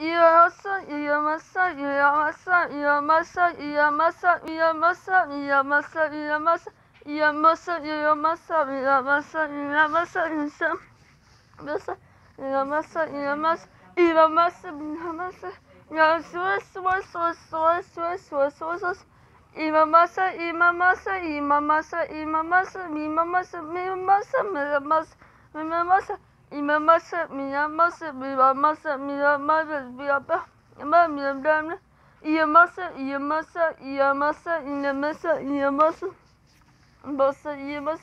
Yamasa, Yamasa, Yamasa, Yamasa, Yamasa, Yamasa, Yamasa, Yamasa, Yamasa, Yamasa, Yamasa, Yamasa, Yamasa, Yamasa, Yamasa, Yamasa, Yamasa, Yamasa, Imamasa, imamasa, imamasa, imamasa, imamasa, imamasa, imamasa, imamasa, inanmazsa inanmazsa inanmazsa inanmazsa inanmazsa inanmazsa İyemezse, iyemezse, iyemezse, inemezse, iyemezse, bassa, iyemez,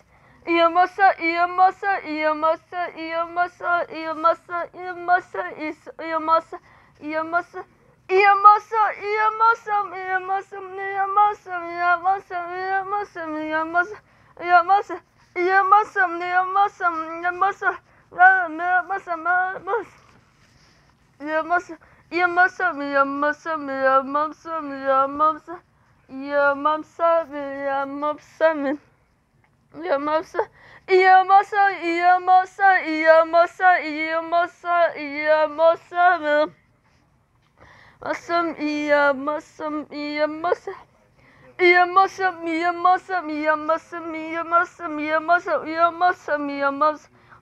iyemezse, iyemezse, iyemezse, iyemezse, iyemezse, iyemezse, iyemezse, iyemezse, iyemezse, iyemezsem, iyemezsem, iyemezsem, iyemezsem, iyemezsem, iyemezsem, iyemezsem, iyemezsem, iyemezsem, iyemezsem, Yum, muscle, yum, muscle, yum, muscle, yum, muscle, yum, muscle, yum, muscle.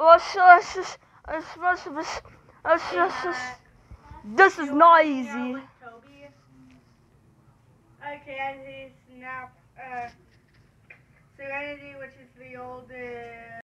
Oh, this is not easy. Okay, I see snap. Uh, serenity, which is the oldest?